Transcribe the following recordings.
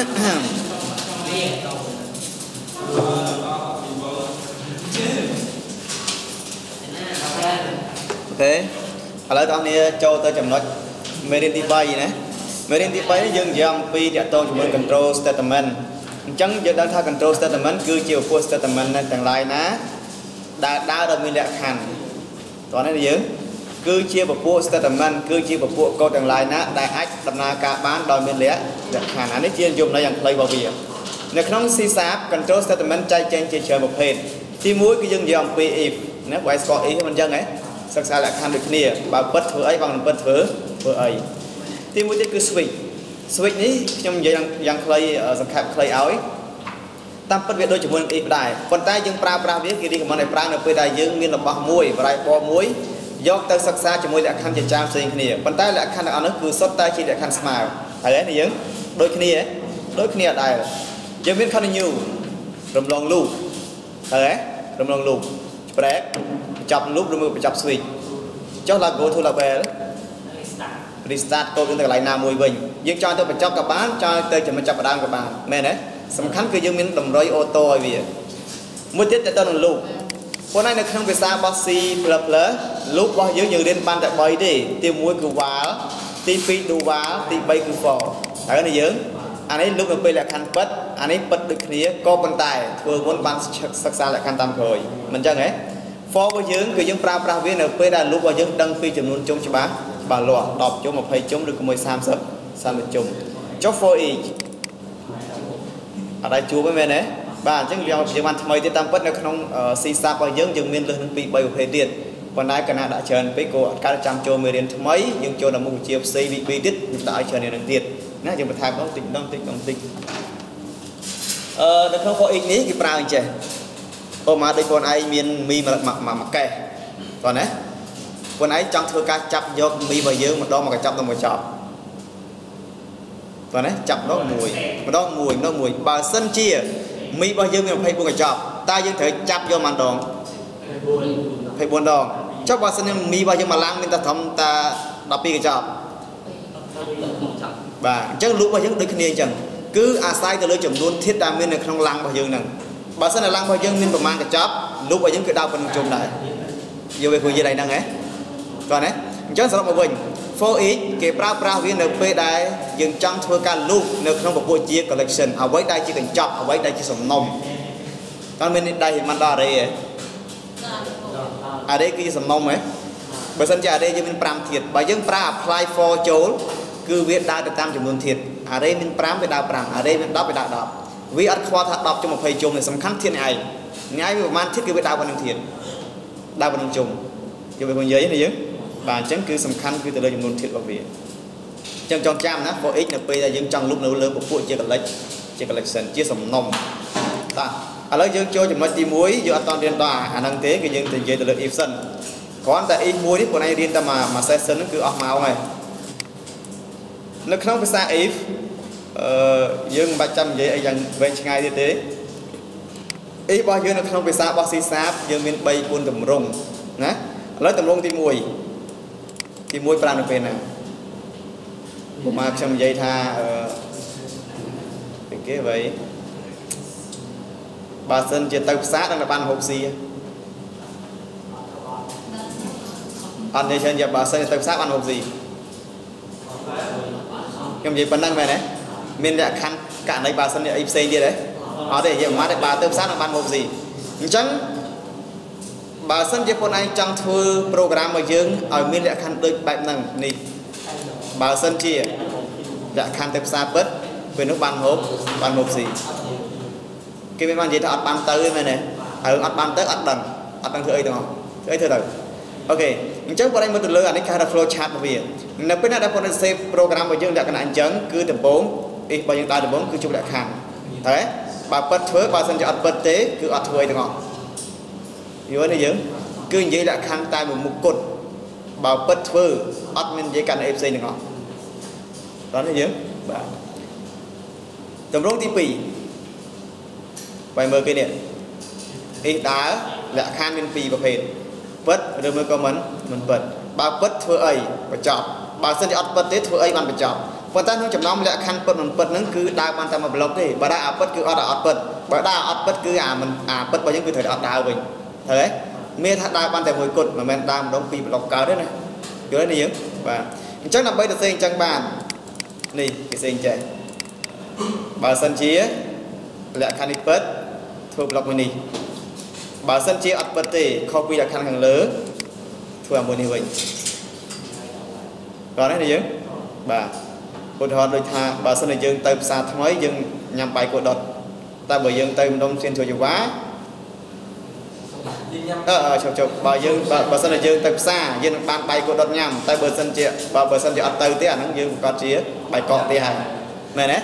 អូខេឥឡូវបងប្អូនចូលទៅចំណុចមេរៀនទី3ណាមេរៀនទី3នេះយើងនិយាយអំពីតកតងជាមួយ control statement អញ្ចឹងយើងដឹងថា control statement គឺជាពពួក statement ទាំងឡាយណាដែលដើរដោយមានលក្ខខណ្ឌតោះនេះយើង គឺជាពពួក statement គឺជាពពួកកូដទាំងឡាយណាដែលអាចដំណើរការបានដោយមានលក្ខខណ្ឌអានេះជាយមន័យយ៉ាងខ្លីរបស់វានៅក្នុង C sharp control statement ចែកចែងជាច្រើនប្រភេទទី1គឺយើងនិយាយអំពី if ណាបើស្គាល់ if មិនអញ្ចឹងហ៎សិក្សាលក្ខខណ្ឌដូចគ្នាបើពិតធ្វើអីបើមិនពិតធ្វើធ្វើអីទីមួយទៀតគឺ switch switch នេះខ្ញុំនិយាយយ៉ាងយ៉ាងខ្លីសង្ខេបខ្លីឲ្យតាមពិតវាដូចជាមួយនឹង if ដែរប៉ុន្តែយើងប្រើប្រាស់វាគេ recommend ឲ្យប្រើនៅពេលដែលយើងមានរបស់មួយ variable មួយ យកទៅសិក្សាជាមួយលក្ខខណ្ឌជាច្រើនផ្សេងគ្នាប៉ុន្តែលក្ខខណ្ឌទាំងអស់នោះគឺសុទ្ធតែជាលក្ខខណ្ឌស្មើហើយនេះយើងដូចគ្នាដូចគ្នាដែរយើងមាន continue រំលង loop ហើយរំលង loop ប្រែបញ្ចប់ loop ឬមួយបញ្ចប់ switch ចុះ là go to level restart កូដយើងទៅកន្លែងណាមួយវិញយើងចង់ទៅបញ្ចប់ក៏បានចង់ទៅចំណុចចាប់ផ្ដើមក៏បានមែនទេសំខាន់គឺយើងមានតម្រុយអូតូឲ្យវាមួយទៀតទៅទៅនឹង loop ប៉ុន្តែនៅក្នុងភាសារបស់ C++ loop របស់យើងយើងរៀនបានតែ3ទេទី1គឺ while ទី2 do while ទី3គឺ for ហើយនេះយើងអានេះ loop នៅពេលលក្ខខណ្ឌពិតអានេះពិតដូចគ្នាក៏ប៉ុន្តែធ្វើមុនបានសិក្សាលក្ខខណ្ឌតាមក្រោយមិនអញ្ចឹងហ៎ for របស់យើងគឺយើងប្រើប្រាស់វានៅពេលដែល loop របស់យើងដឹងពីចំនួនជុំច្បាស់ច្បាស់លាស់10ជុំ20ជុំឬក៏មួយ30 30ជុំចុះ for each អត់ដែរជួបទេមែនទេ បាទអញ្ចឹងវាយើងបានថ្មីទៀតតាមពិតនៅក្នុង C sharp របស់យើងយើងមានលើសនឹង2 3ប្រភេទទៀតប៉ុន្តែកណាដាក់ច្រើនពេកក៏អត់កើតចាំចូលមេរៀនថ្មីយើងចូលដល់មុខវិជ្ជាផ្សេងវិ2ទៀតយើងដាក់ឲ្យច្រើននេះនឹងទៀតណាយើងបន្ថែមដល់តិចដល់តិចដល់តិចអឺនៅក្នុង for each នេះគេប្រើអញ្ចេះឧបមាដូចខ្លួនឯងមានមីមួយកេះគាត់ណាខ្លួនឯងចង់ធ្វើការចាប់យកមីរបស់យើងម្ដងមកកញ្ចប់ទៅមកចប់គាត់ណាចាប់ម្ដងមួយម្ដងមួយម្ដងមួយបើសិនជា មីរបស់យើងមាន24កញ្ចប់តើយើងត្រូវចាប់យកប៉ុន្មានដង24ដងចុះបើសិនជាមីរបស់យើងមកឡើងមានតែត្រឹមតែ12កញ្ចប់បាទអញ្ចឹងលូករបស់យើងដូចគ្នាអញ្ចឹងគឺអាស្រ័យទៅលើចំនួនធាតុដែលមាននៅក្នុងឡាំងរបស់យើងហ្នឹងបើសិនតែឡាំងរបស់យើងមានប្រមាណកញ្ចប់លូករបស់យើងគឺដើរប៉ុណ្្នឹងជុំដែរយកវាគួរនិយាយហ្នឹងហ៎គាត់ណាអញ្ចឹងសរុបមកវិញ for each គេប្រើប្រាស់វានៅពេលដែល យើងចង់ធ្វើការ loop នៅក្នុងពពួកជា collection អ្វីដែលជាកញ្ចប់អ្វីដែលជាសំណុំតើមានដៃមិនដល់ array ហ៎ array គឺជាសំណុំហ៎បើសិនជា array យើងមាន5ធាតុបើយើងប្រើ apply for ចូលគឺវាដើរទៅតាមចំនួនធាតុ array មាន5វាដើរ5 array មាន10វាដើរ10វាអត់ខ្វល់ថា10ជុំ20ជុំនេះសំខាន់ធាតុនេះឯងនេះឯងវាប្រហែលធាតុគឺវាដើរប៉ុណ្្នឹងធាតុដើរប៉ុណ្្នឹងជុំយកវានិយាយណាយើងបាទអញ្ចឹងគឺសំខាន់គឺទៅលើចំនួនធាតុរបស់វាអញ្ចឹងចងចាំណា for x នៅពេលដែលយើងចង់លុបនៅលើពពួកជា collect ជា collection ជាសំណុំបាទឥឡូវយើងចូលចំណុចទី1យើងអត់តរៀនដល់អាហ្នឹងទេគឺយើងទៅនិយាយទៅលើ if សិនគ្រាន់តែ if មួយនេះបងឯងរៀនតែមួយ session ហ្នឹងគឺអស់ម៉ោងហើយនៅក្នុងភាសា if អឺយើងមិនបាច់ចាំនិយាយអីយ៉ាងវែងឆ្ងាយទៀតទេ if របស់យើងនៅក្នុងភាសារបស់ C sharp យើងមាន3 4ទម្រង់ណាឥឡូវទម្រង់ទី1ទី1ប្រើនៅពេលណាពុ កម៉ាខ្ញុំនិយាយថាអឺគេអ្វីបើសិនជាទៅផ្សារនឹងបានហូបស៊ីអត់និយាយថាបើសិនជាទៅផ្សារបានហូបស៊ីខ្ញុំនិយាយប៉ុណ្ណឹងមែនទេមានលក្ខខណ្ឌករណីបើសិនជាអីផ្សេងទៀតទេអត់ទេនិយាយមកតែបើទៅផ្សារនឹងបានហូបស៊ីអញ្ចឹងបើសិនជាបងឯងចង់ធ្វើ program របស់យើងឲ្យមានលក្ខខណ្ឌដូចបែបហ្នឹងនេះ បើសិនជាលក្ខខណ្ឌទៅផ្សារពិតពេលនោះបានហូបបានហូបស៊ីគេមានបាននិយាយថាអត់បានទៅទេមែនទេហើយអត់បានទៅអត់ដឹងអត់ដឹងធ្វើអីទាំងអស់ធ្វើអីធ្វើទៅអូខេអញ្ចឹងបងឯងមើលទៅលើអានេះគេហៅថា flow chart របស់វានៅពេលណាដែលបង save program របស់យើងលក្ខណៈអញ្ចឹងគឺដំបូង if របស់យើងដើរដំបូងគឺជុំលក្ខខណ្ឌតែបើពិតធ្វើបើសិនជាអត់ពិតទេគឺអត់ធ្វើអីទាំងអស់យល់ទេយើងគឺនិយាយលក្ខខណ្ឌតែមួយមុខគត់បើពិតធ្វើអត់មាននិយាយកាន់អីផ្សេងទាំងអស់ ដល់ទេយើងបាទតម្រងទី2បាយមើលគេនេះអ៊ីដើរលក្ខខណ្ឌមាន2ប្រភេទពិតឬមួយក៏មិនមិនពិតបើពិតធ្វើអីបញ្ចប់បើសិនជាអត់ពិតទេធ្វើអីបានបញ្ចប់ប៉ុន្តែក្នុងចំណោមលក្ខខណ្ឌពិតមិនពិតហ្នឹងគឺដើរបានតែមួយប្លុកទេបើដើរអាពិតគឺអត់អត់ពិតបើដើរអត់ពិតគឺអាមិនអាពិតរបស់យើងគឺត្រូវតែអត់ដើរវិញត្រូវទេមានថាដើរបានតែមួយគត់មិនមែនដើរម្ដងពីរប្លុកកើតទេណាយល់ទេយើងបាទអញ្ចឹងដើម្បីទៅសេអញ្ចឹងបាន នេះគេសេអញ្ចឹងបើសិនជាលក្ខខណ្ឌនេះពិតធ្វើប្លុកមួយនេះបើសិនជាអត់ពិតទេខុសពីលក្ខខណ្ឌខាងលើធ្វើអាមួយនេះវិញគាត់ទេយើងបាទឧទាហរណ៍ដូចថាបើសិនជាយើងទៅផ្សារថ្មីយើងញ៉ាំបាយគោដុតតែបើយើងទៅម្ដុំសៀនជួយវ៉ា អឺជប់ជប់បើយើងបើសិនជាយើងទៅផ្សារយើងនឹងបានបាយគោដុតញ៉ាំតែបើសិនជាបើបើសិនជាអត់ទៅទេអាហ្នឹងយើងប្រកាសជាបាយកកទេហើយមែនទេ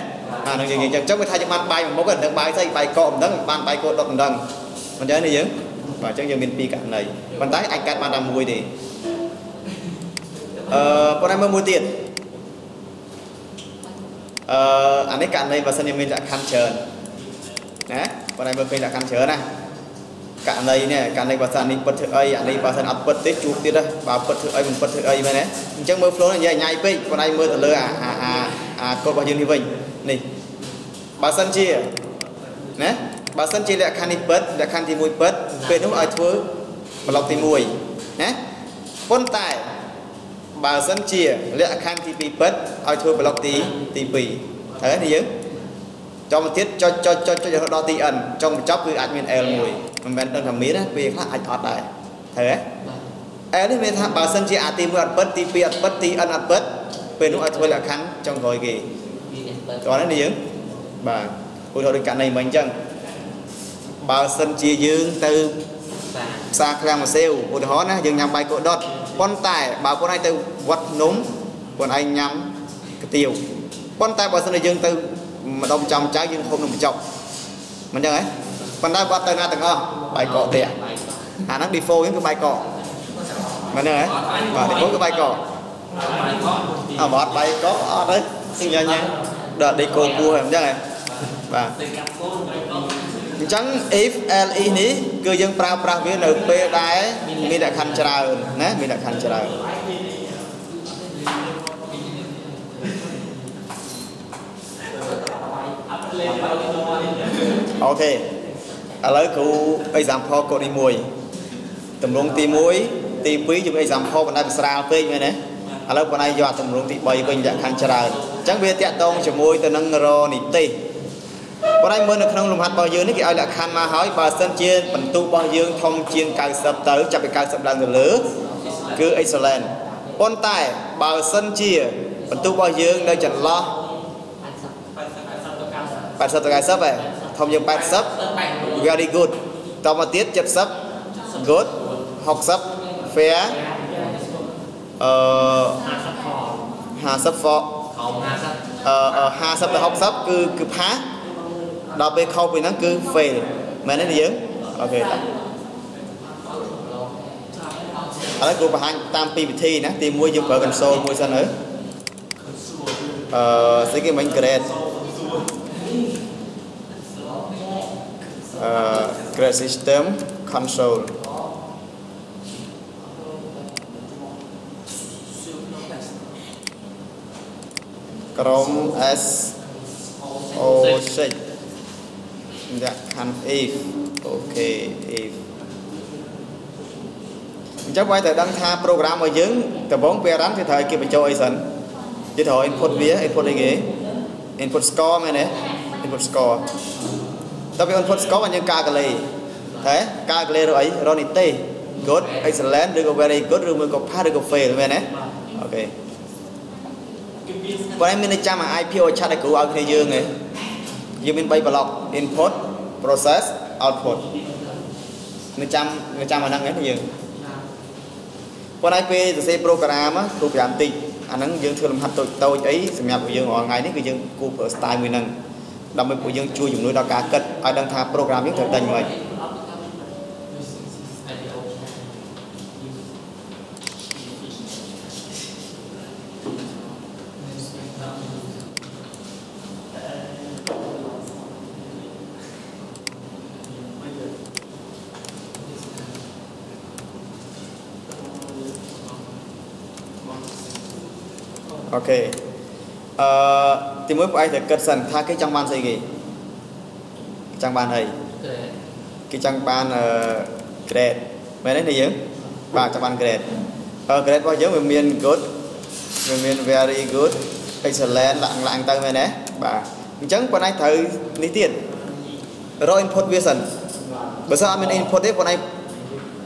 អាហ្នឹងយើងអញ្ចឹងចឹងវាថាយើងបានបាយមួយមុខហ្នឹងបាយស្អីបាយកកមិនដឹងបានបាយគោដុតមិនដឹងមិនចឹងទេយើងបាទអញ្ចឹងយើងមានពីរករណីប៉ុន្តែអាចកាត់បានតែមួយទេអឺប៉ុន្តែមើលមួយទៀតអឺអានេះករណីបើសិនជាមានលក្ខខណ្ឌច្រើនណាប៉ុន្តែមើលឃើញលក្ខខណ្ឌច្រើនណា ករណីនេះករណីបើសិននេះពិតធ្វើអីអានេះបើសិនអត់ពិតទេជួបទៀតបើពិតធ្វើអីមិនពិតធ្វើអីមែនទេអញ្ចឹងមើល flow នេះនិយាយញ៉ៃពេកប៉ុន្តែមើលទៅលើអាអាអាកូដរបស់យើងនេះវិញនេះបើសិនជាណាបើសិនជាលក្ខខណ្ឌនេះពិតលក្ខខណ្ឌទី1ពិតពេលនោះឲ្យធ្វើប្លុកទី1ណាប៉ុន្តែបើសិនជាលក្ខខណ្ឌទី2ពិតឲ្យធ្វើប្លុកទីទី2ហើយនេះយើងចំមកទៀតចុចចុចចុចចុចរហូតដល់ទី n ចុងបញ្ចប់គឺអាចមាន l មួយ មិនមែនដឹងថាមានណាពេលខ្លះអាចអត់ដែរត្រូវទេ l នេះមានថាបើសិនជាអាទី1អត់ពិតទី2អត់ពិតទី n អត់ពិតពេលនោះឲ្យធ្វើលក្ខខណ្ឌចុងក្រោយគេគាត់នេះយើងបាទឧទាហរណ៍ដូចករណីមិញអញ្ចឹងបើសិនជាយើងទៅផ្សារឃ្លាំងម៉ាស៊ីវឧទាហរណ៍ណាយើងញ៉ាំបាយកោដុតប៉ុន្តែបើបងឯងទៅវត្តភ្នំបងឯងញ៉ាំកាទៀវប៉ុន្តែបើសិនជាយើងទៅម្ដុំចំចៅយើងហូបនឹងបញ្ចុកមិនចឹងហ៎ ប៉ុន្តែគាត់ទៅណាទាំងអស់បាយកកទេអាហ្នឹង default យើងគឺបាយកកមិនហ្នឹងហ៎បាទ default គឺបាយកកអត់បាត់បាយកកអត់ទេញ៉ាំញ៉ាំដល់ដេកគោពោះហ្នឹងចឹងហ៎បាទអញ្ចឹង if le នេះគឺយើងប្រើប្រាស់វានៅពេលដែលមានលក្ខខណ្ឌច្រើនណាមានលក្ខខណ្ឌច្រើនអូខេ ឥឡូវគ្រូ example កូដនេះមួយតម្រងទី1ទី2ជា example បណ្ដាវាស្រាលពេកមែនទេឥឡូវបងឯងយកតម្រងទី3វិញលក្ខខណ្ឌច្រើនអញ្ចឹងវាតាក់ទងជាមួយទៅនឹងរនិទេសបងឯងមើលនៅក្នុងលំហាត់របស់យើងនេះគេឲ្យលក្ខខណ្ឌមកហើយបើសិនជាបន្ទុករបស់យើងធំជាង90ទៅចាប់ពី90ឡើងទៅលើគឺ excellent ប៉ុន្តែបើសិនជាបន្ទុករបស់យើងនៅចន្លោះ80ទៅ90ហ៎ធំជាង80 very good តមកទៀត70 good 60 fair អឺ50 for អឺ50ទៅ60គឺគឺ pass ដល់ពេលខុសពីហ្នឹងគឺ fail មែនទេយើងអូខេឥឡូវគ្រូបង្ហាញតាមពីរវិធីណាទី1យើងប្រើ console មួយសិនទៅអឺស្អីគេមិញ grade អឺ grade system console ក្រុម S O 6លក្ខខណ្ឌ if អូខេ if អញ្ចឹងបើតែដឹងថា program របស់យើងដំបូងពេល run វាត្រូវគេបញ្ចូលអីសិនគេត្រូវ input វា input អីគេ input score មែនទេ input score តើវា input score បានយើង calculate តែ calculate រកអីរកនីតិ good excellent ឬក៏ very good ឬមួយក៏ pass ឬក៏ fail មែនទេអូខេបើមានចាំអា IP ឲ្យឆាត់ឲ្យគ្រូឲ្យគ្នាយើងឯងយើងមាន3 block input process output នៅចាំនៅចាំអាហ្នឹងហ្នឹងយើងប៉ុន្តែពេលសរសេរ program គ្រូប្រចាំតិចអាហ្នឹងយើងធ្វើលំហាត់តូចតូចអីសម្រាប់ពួកយើងរាល់ថ្ងៃនេះគឺយើងគូប្រើ style មួយហ្នឹង ដើម្បីពួកយើងជួយជំនួយដល់ការគិតឲ្យដឹងថា program យើងត្រូវតែញមិនអូខេអឺ ទីមួយបងឯងត្រូវគិតសិនថាគេចង់បានស្អីគេចង់បានអីគេចង់បានអឺ grade មែនទេនេះយើងបាទចង់បាន grade អឺ grade របស់យើងវាមាន good វាមាន very good excellent ឡើងឡើងទៅមែនទេបាទអញ្ចឹងបងឯងត្រូវនេះទៀតរក input វាសិនបើសិនអត់មាន input ទេបងឯង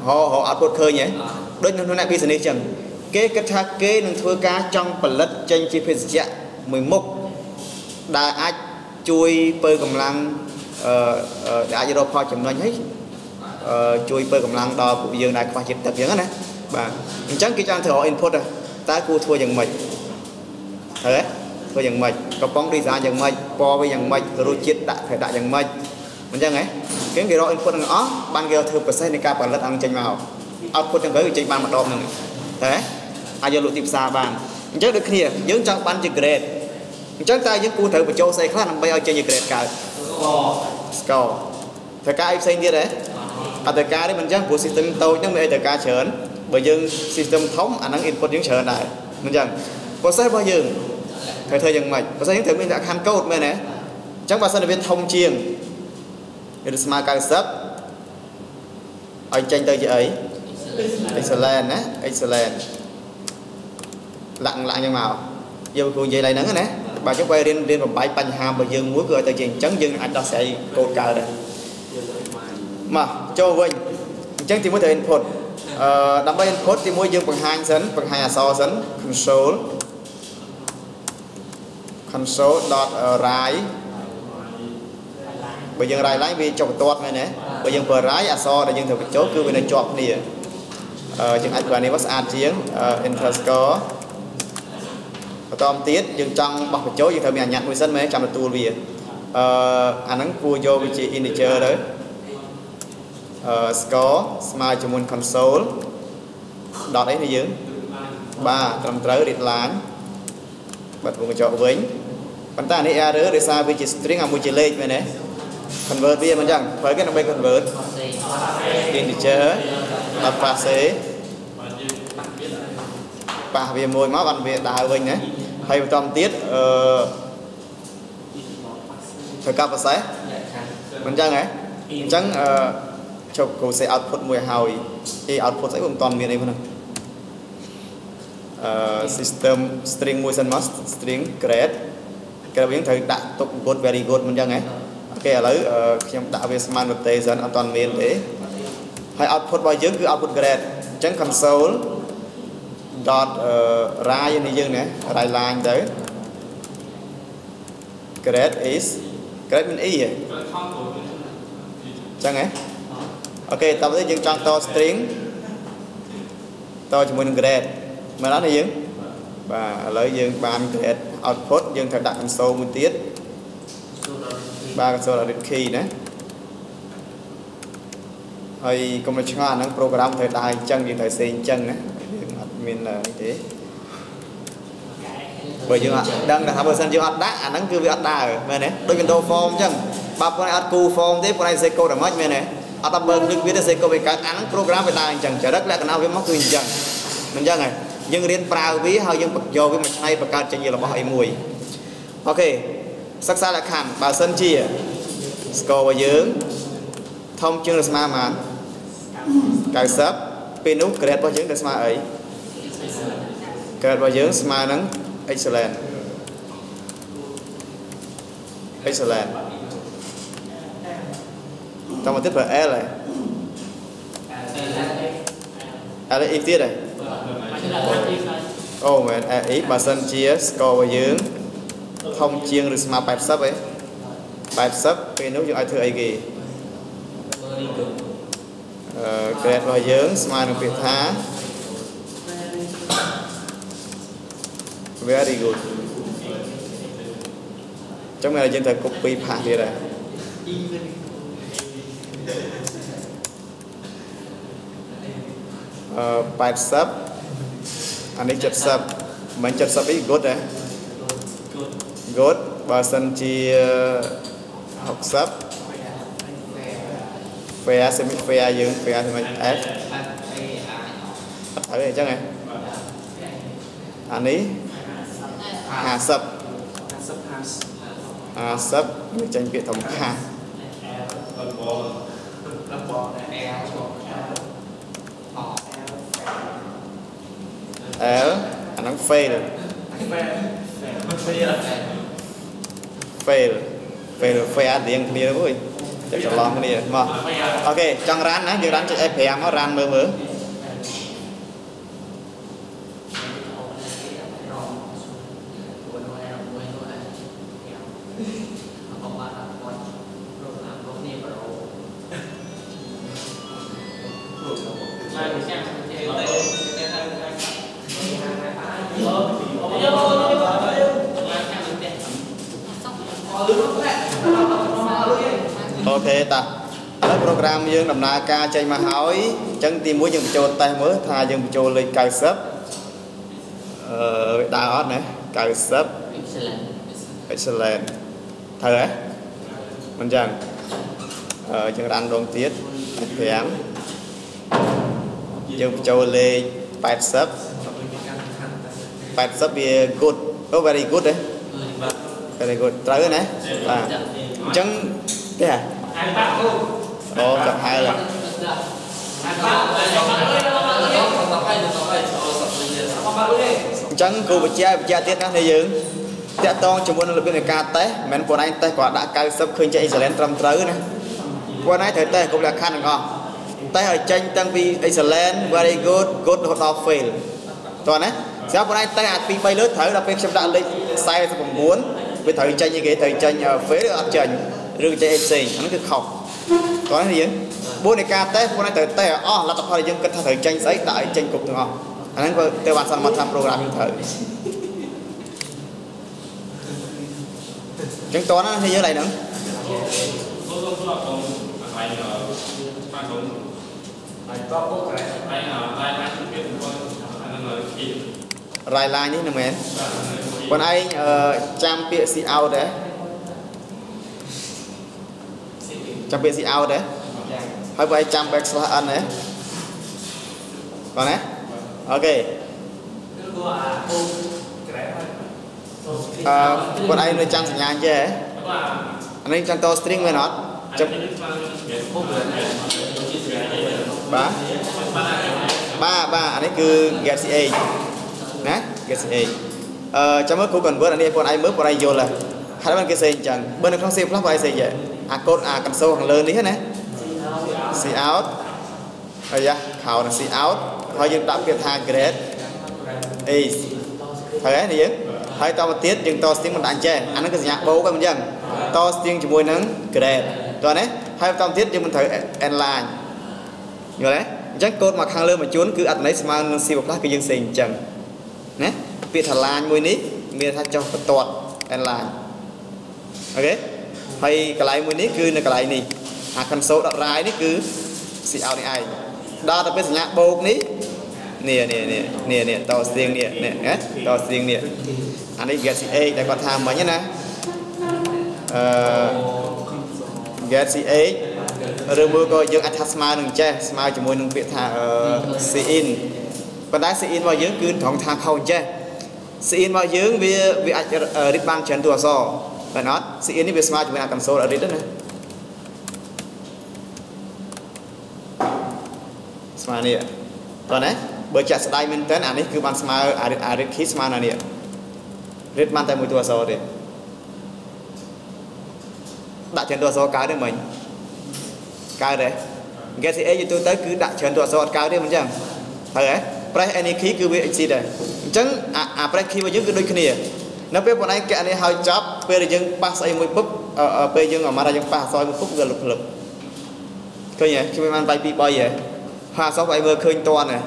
ហៅហៅ output ឃើញហ៎ដូចនៅអ្នក business អញ្ចឹងគេគិតថាគេនឹងធ្វើការចង់ផលិតចេញជាភេសជ្ជៈមួយមុខ ដែលអាចជួយពើកម្លាំងអឺដែលអាចរកផលចំណេញហើយអឺជួយពើកម្លាំងដល់ពួកយើងដែលខ្វះជាតិទឹកអញ្ចឹងណាបាទអញ្ចឹងគេចង់ធ្វើ input តើគួរធ្វើយ៉ាងម៉េចហើយធ្វើយ៉ាងម៉េចកំប៉ុង design យ៉ាងម៉េចពណ៌វាយ៉ាងម៉េចរសជាតិដាក់ត្រូវដាក់យ៉ាងម៉េចអញ្ចឹងហ៎គេគេរក input ទាំងអស់បានគេធ្វើ process នៃការផលិតអង្គចេញមក output ទាំងទៅចេញបានម្ដងហ្នឹងតែអាចយកលក់ទីផ្សារបានអញ្ចឹងដូចគ្នាយើងចង់បានជា grade អញ្ចឹងតើយើងគួរត្រូវបញ្ចូលស្អីខ្លះដើម្បីឲ្យចេញជា grade កើត score ត្រូវការអីផ្សេងទៀតទេអត់ត្រូវការទេមិនអញ្ចឹងព្រោះ system តូចហ្នឹងមានអីត្រូវការច្រើនបើយើង system ធំអាហ្នឹង input យើងច្រើនដែរមិនអញ្ចឹង process របស់យើងត្រូវធ្វើយ៉ាងម៉េច process យើងត្រូវមានលក្ខខណ្ឌ code មែនទេអញ្ចឹងបើសិនជាវាធំជាងវាស្មើ90ឲ្យចេញទៅជាអី excellent ណា excellent លាក់លាក់យ៉ាងមកយើងគ្រូនិយាយឡើងហ្នឹងណា បើចុះបើរៀនរៀនបំបាយបញ្ហារបស់យើងមួយគឺឲ្យទៅជាអញ្ចឹងយើងអាចដោះស្រាយកូដកើតដែរមកចូលវិញអញ្ចឹងទីមួយត្រូវ input អឺដើម្បី input ទីមួយយើងបង្ហាញសិនបង្ហាញអក្សរសិន console console.write បើយើង write line វាចុះបន្ទាត់មែនទេបើយើងប្រើ write អក្សរដែលយើងត្រូវបញ្ចូលគឺវានៅជាប់គ្នាអឺយើងអាចប្រើនេះមកស្អាតជាង enter score បន្តទៀតយើងចង់បោះបញ្ចូលយើងត្រូវមានអញ្ញត្តិមួយសិនមែនចាំទទួលវាអឺអាហ្នឹងគួរយកវាជា integer ទៅអឺ score ស្មើជាមួយ console dot អីនេះយើងបាទត្រឹមត្រូវ read line បាត់វងកញ្ចក់វិញប៉ុន្តែអានេះ error ដោយសារវាជា string អាមួយជាលេខមែនទេ convert វាមិនអញ្ចឹងប្រើគេដើម្បី convert integer dot passé ប៉ះវាមួយមកបានវាដើរវិញណា ហើយបន្តទៀតអឺធ្វើការប្រសេសមិនអញ្ចឹងហ៎អញ្ចឹងអឺជប់គ្រូសេ output មួយហើយអី output ស្អីមិនតាន់មានអីហ្នឹងអឺ system string មួយសិនមក string grade គេវិញត្រូវដាក់ទុក good very good មិនអញ្ចឹងហ៎អូខេឥឡូវខ្ញុំដាក់វាស្មើនឹងទេសិនអត់តាន់មានទេហើយ output របស់យើងគឺ output grade អញ្ចឹង console dot rai នេះយើងណា rai line ទៅ grade is grade មាន e ហ៎ចឹងហ៎អូខេតោះទៅយើងចង់ត string តជាមួយនឹង grade មែនអត់ទេយើងបាទឥឡូវយើងបាន grade output យើងត្រូវដាក់ console មួយទៀតបាទ console edit key ណាហើយកុំឲ្យឆ្ងល់អាហ្នឹង program ត្រូវដើរអញ្ចឹងយើងត្រូវសេអញ្ចឹងណា មានអីទេបើយើងអត់ដឹងថាបើសិនយើងអត់ដាក់អាហ្នឹងគឺវាអត់ដើរមែនទេដូច Windows Form អញ្ចឹងបើប៉ុន្តែអត់គូ form ទេប៉ុន្តែសេកូដអាម៉េចមែនទេអត់ដល់បើគលឹកវាទេសេកូដវាកើតអាហ្នឹង program វាដើរអញ្ចឹងចរិតលក្ខណៈវាមកគឺអញ្ចឹងមិនអញ្ចឹងហើយយើងរៀនប្រើវាហើយយើងយកវាមកឆ្នៃបង្កើតចេញជារបស់អីមួយអូខេសិក្សាលក្ខខណ្ឌបើសិនជា score របស់យើងធំជាងឬស្មើប៉ុន្មាន90ពេលនោះ grade របស់យើងទៅស្មើអី កើតរបស់យើងស្មើនឹង excellent excellent តោះមកទៀតប្រើ L ហើយ L អ៊ីទៀតហើយអូមែន L អ៊ីបើសិនជា score របស់យើងធំជាងឬស្មើ80ឯង80ពេលនោះយើងអាចធ្វើអីគេអឺ grade របស់យើងស្មើនឹងពាក្យថា very good ចាំតែយើងត្រូវ copy ផាសទៀតដែរអឺ80អានេះ70មិន70អី good ដែរ good បើសិនជា60 fair semi fair យើង fair semi f អត់ហើយអញ្ចឹងហ៎អានេះ 50 50វាចេញពាក្យធំខាស L អាហ្នឹង fail fail fail fail រៀងគ្នាមួយតែច្រឡំគ្នាមកអូខេចង់រ៉ាន់ណាយើងរ៉ាន់ចុច F5 មករ៉ាន់មើលមើល យើងដំណើរការចេញមកហើយអញ្ចឹងទីមួយយើងបញ្ចូលតេស្តមើលថាយើងបញ្ចូលលេខ90អឺវាដើរអត់ណា90 excellent ត្រូវហ៎មិនចឹងអឺយើងរ៉ាន់ដងទៀត5យើងបញ្ចូលលេខ80 80វា good អូ very good ហ៎ very good ត្រូវណាបាទអញ្ចឹងទេហ៎ អូចាប់ហើយឡើយអញ្ចឹងគូបច្ចៈបច្ចៈទៀតណានេះយើងតាក់តងជាមួយនឹងរបៀបនៃការតេស្តមិនមែនពួកឯងតេស្តគាត់ដាក់90ឃើញចេះ excellent ត្រឹមត្រូវណាពួកឯងត្រូវតេស្តគ្រប់លក្ខខណ្ឌទាំងអស់តេស្តឲ្យចេញតាំងពី excellent very good good រហូតដល់ fail តោះណាស្រាប់ពួកឯងតេស្តអាចពី3លើត្រូវដល់ពេលខ្ញុំដាក់លេខ49វាត្រូវចេញគេត្រូវចេញ fail ឬអត់ចេញឬចេញអីផ្សេងអានោះគឺខុស តោះណាយើងបួននៃការតេស្តពួកឯងត្រូវតេស្តអស់លទ្ធផលយើងគិតថាត្រូវចេញស្អីដាក់ឲ្យចេញគ្រប់ទាំងអស់អាហ្នឹងក៏ទៅបានសន្មតថា programming ត្រូវចឹងតណានេះយើងឡើយហ្នឹងរ៉ៃឡាញនេះនឹងមែនបងឯងចាំពាក្យ see out ដែរ ចាំពាក្យ see out ដែរហើយបងឯងចាំ backslash n ដែរបងណាអូខេអឺបងឯងនៅចាំសញ្ញាចេះអានេះចាំត string មែនអត់ចាំបាទបាទបាទអានេះគឺ get ch ណា get ch អឺចាំមើលគូ convert អានេះបងឯងមើលបងឯងយល់ហើយហើយបានគេសេអញ្ចឹងបើនៅក្នុង C+ បងឯងសេចេះ អាកូដអា console ខាងលើនេះណា C out ហើយយ៉ាខោនឹង C out ហើយយើងដាក់ពាក្យថា grade is ហើយនេះយើងហើយតទៅទៀតយើងត string មិនដាក់ចេះអាហ្នឹងគឺសញ្ញាបូកហ្នឹងមិនអញ្ចឹងត string ជាមួយនឹង grade តោះណាហើយតទៅទៀតយើងមិនត្រូវ end line យល់ទេអញ្ចឹងកូដមកខាងលើមួយជួនគឺអត្ថន័យស្មើនឹង C++ គឺយើងសេអញ្ចឹងណាពាក្យថា line មួយនេះមានថាចុះបន្ទាត់ end line អូខេ ហើយកន្លែងមួយនេះគឺនៅកន្លែងនេះអា console.write នេះគឺ C out នេះឯងដល់ទៅពេលសញ្ញាបូកនេះនេះនេះនេះនេះនេះតស្ទៀងនេះនេះណាតស្ទៀងនេះអានេះ get ch ដែលគាត់ថាមិញណាអឺ get ch ឬមួយក៏យើងអាចថាស្មើនឹងចេះស្មើជាមួយនឹងពាក្យថា c in ប៉ុន្តែ c in របស់យើងគឺត្រង់ថាខុសចេះ c in របស់យើងវាវាអាចរៀបបានច្រើនតួអក្សរ មែនអត់ c in នេះវាស្មើជាមួយនឹង console អរិតណាស្មើនេះតោះណាបើចាក់ស្ដាយមែនតើអានេះគឺបានស្មើអារិតអារិត key ស្មើណានេះរិតបានតែមួយតួអក្សរទេដាក់ច្រើនតួអក្សរកើតទេមិញកើតទេ get a យូរទៅគឺដាក់ច្រើនតួអក្សរអត់កើតទេមិនអញ្ចឹងហើយហ៎ press any key គឺវា exit ដែរអញ្ចឹងអា press key របស់យើងគឺដូចគ្នា នៅពេលបងឯងកែនេះឲ្យចប់ពេលដែលយើងប៉ះស្អីមួយពុបពេលយើងអាម៉ាត់យើងប៉ះអក្សរមួយពុបវាលុបផ្លឹបឃើញទេខ្ញុំបានបាយ2 3ហ៎ហើយអក្សរបងឯងមើលឃើញតន់ហ៎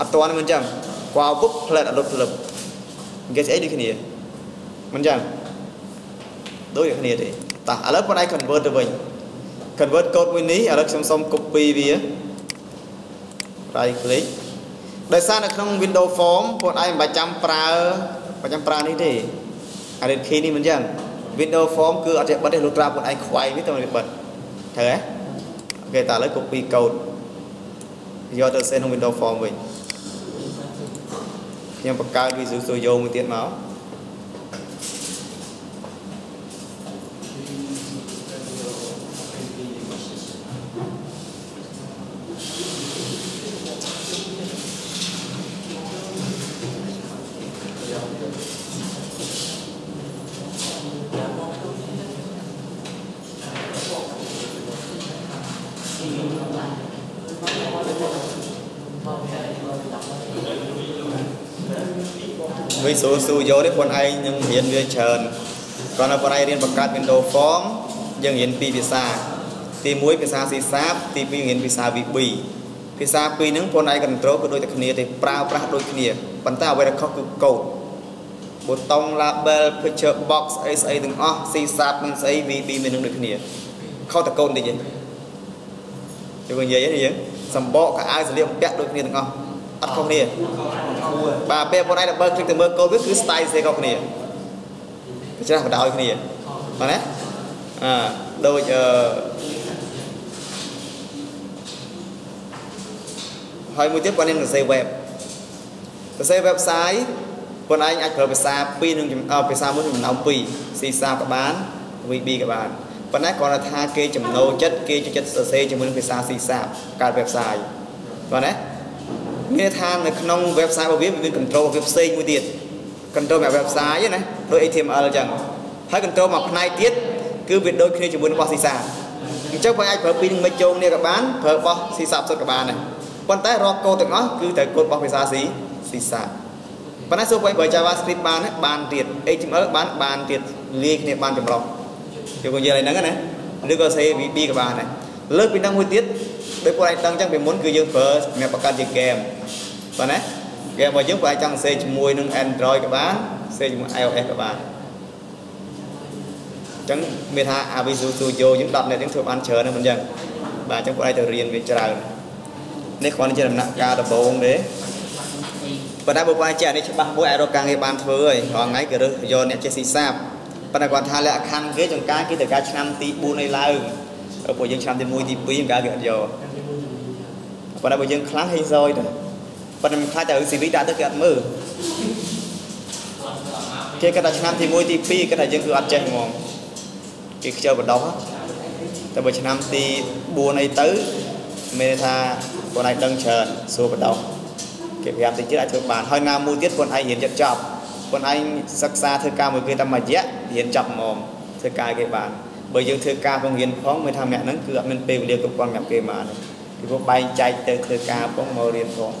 អត់តន់មិនអញ្ចឹងគាត់ពុបផ្លែតអត់លុបផ្លឹបគេស្អីដូចគ្នាមិនអញ្ចឹងដូចគ្នាទេតោះឥឡូវបងឯង convert ទៅវិញ convert code មួយនេះឥឡូវខ្ញុំសូម copy វា right click ដោយសារនៅក្នុង window form ពួកឯងមិនបាច់ចាំប្រើ បាច់ចាំប្រើនេះទេ array key នេះមិនអញ្ចឹង window form គឺអត់ចេះបិទទេលុះត្រាពួកឯងខ្វាយវាទៅវាបិទត្រូវទេអូខេតើឥឡូវ copy code យកទៅសេក្នុង window form វិញខ្ញុំបង្កើត Visual Studio មួយទៀតមក វិសុស៊ូយោនេះខ្លួនឯងនឹងរៀនវាច្រើនគ្រាន់តែខ្លួនឯងរៀនបង្កើត Windows Form យើងរៀនពីរភាសាទី1ភាសា C# ទី2រៀនភាសា VB ភាសាពីរហ្នឹងខ្លួនឯង control ក៏ដូចតែគ្នាទេប្រើប្រាស់ដូចគ្នាប៉ុន្តែអ្វីដែលខុសគឺកូដប៊ូតុង label picture box អីស្អីទាំងអស់ C# នឹងស្អី VB មាននឹងដូចគ្នាខុសតែកូដបន្តិចទេជួយនិយាយទេយើងសម្បកកៅអៅសម្លៀកបំពាក់ដូចគ្នាទាំងអស់អត់ខុសគ្នា បាទពេលបងឯងដល់បើគ្លិកទៅមើលកូនវាគឺ style ស្អីក៏គ្នាច្រាស់បដោយគ្នាបាទណាអឺដូចអឺហើយមួយទៀតបងឯងសរសេរ web សរសេរ website បងឯងអាចប្រើភាសា2និងភាសាមួយចំណោម2 C សាក៏បាន VB ក៏បានប៉ុន្តែគ្រាន់តែថាគេចំណោចិត្តគេចូលចិត្តសរសេរជាមួយនឹងភាសា C សាកើត website បាទណា មានថានៅក្នុង website របស់វាវាមាន control វាផ្សេងមួយទៀត control មួយ website ណាដូច HTML អញ្ចឹងហើយ control មួយផ្នែកទៀតគឺវាដូចគ្នាជាមួយនឹងរបស់ C# អញ្ចឹងបងអាចប្រើពីនឹងមិនជោងនេះក៏បានប្រើរបស់ C# ផ្សេងក៏បានដែរប៉ុន្តែរកកូដទាំងអស់គឺត្រូវកូដរបស់ភាសា C C# ប៉ុន្តែសួរបងបើ JavaScript បានបានទៀត HTML បានបានទៀតលាយគ្នាបានចម្រុះយកនិយាយឲ្យហ្នឹងណាឬក៏ C VB ក៏បានដែរលើកពីហ្នឹងមួយទៀត ដោយពួកឯងដឹងចឹងពីមុនគឺយើងប្រើសម្រាប់បង្កើតជាហ្គេមបាទណាហ្គេមរបស់យើងពួកឯងចង់សេជាមួយនឹង Android ក៏បានសេជាមួយ iOS ក៏បានចឹងមានថា Visual Studio យើង .net យើងធ្វើបានច្រើនហ្នឹងមិនចឹងបាទចឹងពួកឯងទៅរៀនវាច្រើននេះគ្រាន់តែជាដំណាក់កាលដំបូងទេប៉ុន្តែបើពួកឯងចេះអានេះច្បាស់មួយអាចរកការងារបានធ្វើហើយរាល់ថ្ងៃគេរើសយកអ្នកចេះស៊ីសាបប៉ុន្តែគាត់ថាលក្ខខណ្ឌគេចង្ការគេត្រូវការឆ្នាំទី4ឲ្យឡើងពួកយើងឆ្នាំទី1ទី2ចង្ការគេអត់យក ប៉ុន្តែបើយើងខ្លះហេសយទៅប៉ុន្តែមិនខ្លាចតែ CV ដាក់ទៅគេអត់មើលគេគាត់ថាឆ្នាំទី1ទី2គាត់ថាយើងគឺអត់ចេះហ្មងគេខ្ជិលបដោះតែបើឆ្នាំទី4អីទៅមានថាបងឯងដឹងច្រើនសួរបដោះគេប្រាប់តិចទៀតអាចធ្វើបានហើយណាមួយទៀតបងឯងរៀនចិត្តចប់បងឯងសិក្សាធ្វើការមួយគេតែមួយរយៈរៀនចប់ហ្មងធ្វើការគេបានបើយើងធ្វើការផងរៀនផងមានថាម្នាក់ហ្នឹងគឺអត់មានពេលវេលាគ្រប់គ្រាន់សម្រាប់គេបានទេ ពីព្រោះបែងចែកទៅធ្វើការផងមករៀនផង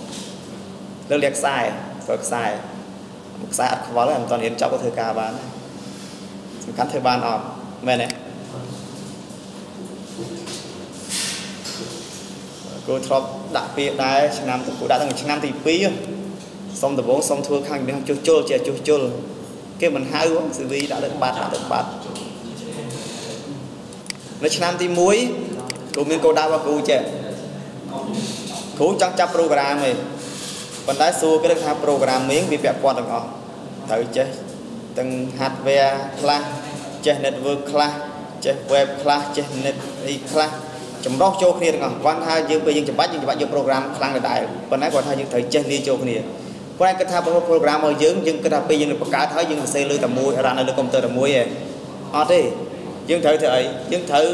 លើកលាកខ្សែធ្វើខ្សែខ្សែអត់ខ្វល់ទេមិនទាន់រៀនចប់ក៏ធ្វើការបានសំខាន់ធ្វើបានអត់មែនទេគោធ្លាប់ដាក់ពាក្យដែរឆ្នាំទៅគូដាក់តាំងឆ្នាំទី2សុំដំបងសុំធ្វើខាងនេះចុះជុលជាចុះជុលគេមិនហៅ CV ដាក់ទៅបាត់ដាក់ទៅបាត់នៅឆ្នាំទី1គ្រូមានកោដៅរបស់គ្រូចេះ គ្រូចង់ចាប់ program ឯងប៉ុន្តែសួរគេថា programming វាពាក់ព័ន្ធទាំងអស់ត្រូវចេះទាំង hardware ខ្លះចេះ network ខ្លះចេះ web ខ្លះចេះ net អីខ្លះចម្រោះចូលគ្នាទាំងអស់គាត់ថាយើងពេលយើងច្បាច់យើងច្បាច់យក program ខ្លាំងដដែលប៉ុន្តែគាត់ថាយើងត្រូវចេះលាយចូលគ្នាគាត់គិតថា program របស់យើងយើងគិតថាពេលយើងបង្កើតហើយយើងសរសេរលើតែមួយរ៉ាននៅលើកុំព្យូទ័រតែមួយឯងអត់ទេយើងត្រូវធ្វើអីយើងត្រូវ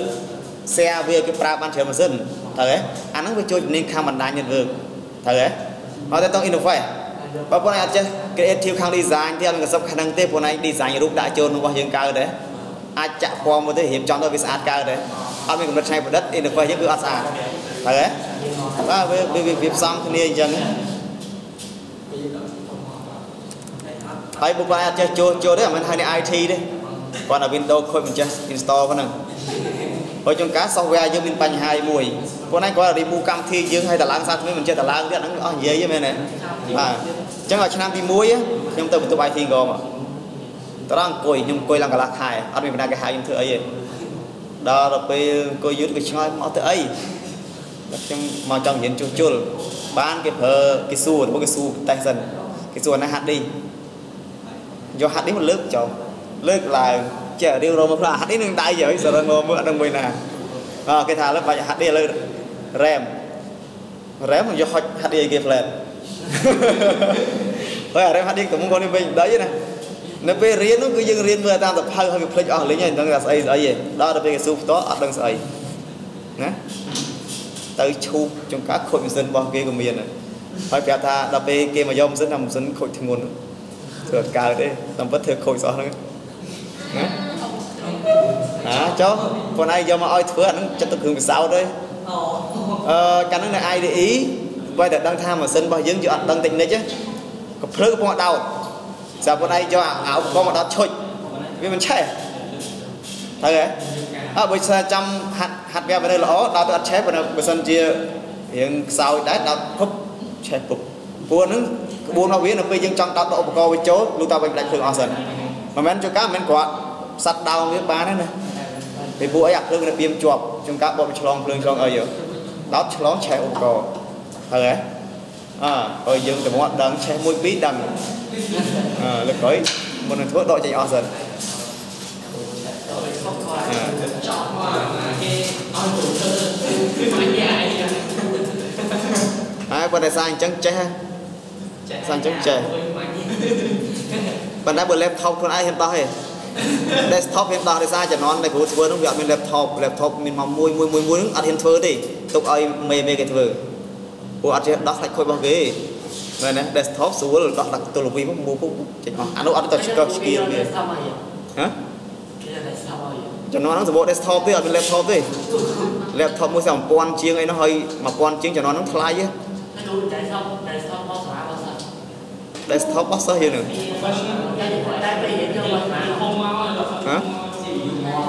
share វាគេប្រើបានច្រើនម៉ាស៊ីន ត្រូវទេអាហ្នឹងវាជួយជំនាញខាងបណ្ដាញ network ត្រូវទេមកតែតង់ innovate បើបងឯងអត់ចេះ creative ខាង design ទេអត់កសបខាងហ្នឹងទេបងឯង design រូបដាក់ចូលរបស់យើងកើតទេអាចចាក់ពណ៌មកទៅរៀបចំទៅវាស្អាតកើតទេអត់មានកម្រិតច្នៃប្រឌិត interface យើងគឺអត់ស្អាតត្រូវទេបាទវាវាវាផ្សំគ្នាអញ្ចឹងហើយបុគ្គលអត់ចេះចូលចូលទេអត់មែនហើយនៃ IT ទេគាត់តែ Windows ខូចមិនចេះ install ប៉ុណ្ណឹងហើយជួនកាល software យើងមានបញ្ហាមួយពួកហ្នឹងគាត់ remove កម្មវិធីយើងឲ្យតឡើងសារថ្មីមិនចេះតឡើងទៀតហ្នឹងអស់និយាយមែនទេបាទអញ្ចឹងឲ្យឆ្នាំទី1ខ្ញុំទៅបន្ទប់ IT ក៏មកត្រង់អង្គុយខ្ញុំអង្គុយឡើងកន្លះខែអត់មានបណ្ដាគេហៅខ្ញុំធ្វើអីទេដល់ទៅពេលអង្គុយយឺតក៏ឆ្ងល់មកទៅអីដល់ខ្ញុំមកចង់រៀនជួសជុលបានគេប្រើគេសួរទៅគេសួរតេសិនគេសួរណាហាត់ឌីយកហាត់ឌីមកលើកចុះលើកឡើងចេះរៀងរមមកផ្លាហាត់ឌីនឹងដៃហើយសរឹងមកមើលអត់ដឹងមួយណាអើគេថាលើបាច់ហាត់ឌីលើរ៉េ មរ៉េមយកហុចហាត់ឌីឲ្យគេផ្លែតហើយរ៉េមហាត់ឌីកំពុងគាត់នេះវិញដៃណានៅពេលរៀននោះគឺយើងរៀនមើលតាមសភៅហើយវាភ្លេចអស់លេងហើយដឹងថាស្អីស្អីទេដល់ទៅពេលគេសួរផ្ទាល់អត់ដឹងស្អីណាទៅឈូបចង្ការខូចម៉ាស៊ីនរបស់គេក៏មានដែរហើយប្រាប់ថាដល់ពេលគេមកយកម៉ាស៊ីនថាម៉ាស៊ីនខូចធ្ងន់ធ្វើអត់កើតទេតាមពិតធ្វើខូចសោះហ្នឹងណាហាចុះខ្លួនឯងយកមកឲ្យធ្វើអាហ្នឹងចិត្តទៅគ្រឿងពិសោធន៍ទេអឺ កាលហ្នឹងនៅ IDE បើតែដឹងថាម៉ាស៊ីនរបស់យើងយើងអត់ដឹងតិចនិចក៏ភ្លើកំពុងដោតសម្រាប់ខ្លួនឯងយកអាឧបករណ៍មកដោតឈុចវាមិនឆេះត្រូវទេអើបើស្អាចាំហាត់ហាត់វាទៅល្អដោតទៅអត់ឆេះបើបើសិនជារៀងខ្សោយដែរដោតភពឆេះភពព្រោះហ្នឹងក្បួនរបស់វានៅពេលយើងចង់ដោតឧបករណ៍វាចូលលុះតាវិញផ្ដាច់ភ្លើងអស់សិនមិនមែនជួនកាលមិនមែនគាត់សាត់ដោងវាបានទេណាពីពួកអីអាភ្លើងនៅពីមជាប់ជួនកាលបបឆ្លងភ្លើងឆ្លងអីយោ ដោតឆ្លងឆេះឧបករណ៍ហើយហ៎អើហើយយើងតែមកដឹងឆេះមួយពីរដឹងអឺលើក្រោយមុននឹងធ្វើដកចេញអស់សិនហើយបើតែសារអញ្ចឹងចេះសារអញ្ចឹងចេះប៉ុន្តែបើ laptop ខ្លួនឯងហ៊ានដោះទេ desktop ហ៊ានដោះដោយសារជំនាន់ដែលគ្រូធ្វើនោះវាអត់មាន laptop laptop មានមកមួយមួយមួយមួយហ្នឹងអត់ហ៊ានធ្វើទេ ទុកឲ្យមេមេគេធ្វើព្រោះអត់ចេះដោះខ្លាច់ខូចរបស់គេមែនទេ desktop ស្រួលដោះដាក់ទូរវីមកមួយពុកចេញអស់អានោះអត់ទៅឆ្កឹះស្គីលវាហ៎ចំនួនហ្នឹងសម្បូរ desktop ទេអត់មាន laptop ទេ laptop មួយស្អា1000ជាងអីនោះហើយ1000ជាងចំនួនហ្នឹងថ្លៃហ៎ desktop របស់សិស្សយើងហ្នឹងហ៎